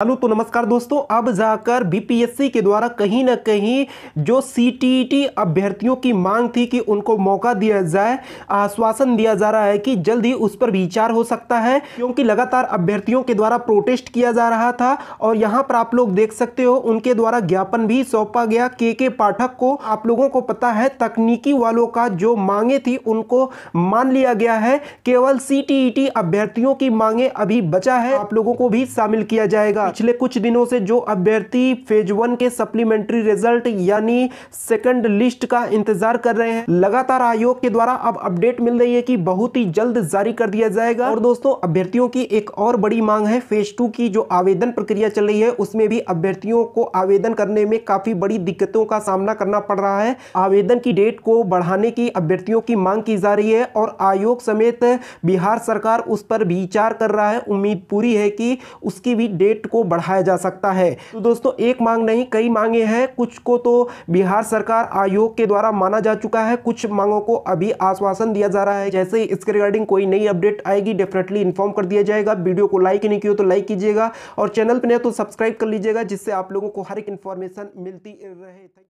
Hello तो नमस्कार दोस्तों, अब जाकर बीपीएससी के द्वारा कहीं ना कहीं जो सीटीईटी अभ्यर्थियों की मांग थी कि उनको मौका दिया जाए, आश्वासन दिया जा रहा है कि जल्द ही उस पर विचार हो सकता है, क्योंकि लगातार अभ्यर्थियों के द्वारा प्रोटेस्ट किया जा रहा था, और यहाँ पर आप लोग देख सकते हो, उनके द्वारा ज्ञापन भी सौंपा गया। के के पाठक को, आप लोगों को पता है, तकनीकी वालों का जो मांगे थी, उनको मान लिया गया है। केवल सी अभ्यर्थियों की मांगे अभी बचा है, आप लोगों को भी शामिल किया जाएगा। पिछले कुछ दिनों से जो अभ्यर्थी फ़ेज़ वन के सप्लीमेंट्री रिज़ल्ट यानी सेकंड लिस्ट का इंतज़ार कर रहे हैं, लगातार आयोग के द्वारा अब अपडेट मिल रही है कि बहुत ही जल्द जारी कर दिया जाएगा। और दोस्तों, अभ्यर्थियों की एक और बड़ी मांग है फ़ेज़ टू की जो आवेदन प्रक्रिया चल रही है, उसमें भी अभ्यर्थियों को आवेदन करने में काफ़ी बड़ी दिक्कतों का सामना करना पड़ रहा है। आवेदन की डेट को बढ़ाने की अभ्यर्थियों की मांग की जा रही है और आयोग समेत बिहार सरकार उस पर विचार कर रहा है। उम्मीद पूरी है कि उसकी भी डेट को को बढ़ाया जा सकता है। तो दोस्तों, एक मांग नहीं, कई मांगे हैं। कुछ को तो बिहार सरकार आयोग के द्वारा माना जा चुका है। कुछ मांगों को अभी आश्वासन दिया जा रहा है। जैसे इसके रिगार्डिंग कोई नई अपडेट आएगी, डेफिनेटली इन्फॉर्म कर दिया जाएगा। वीडियो को लाइक नहीं किया तो लाइक कीजिएगा। और चैनल पर नहीं तो सब्सक्राइब कर लीजिएगा, जिससे आप लोगों को हर एक इन्फॉर्मेशन मिलती रहे।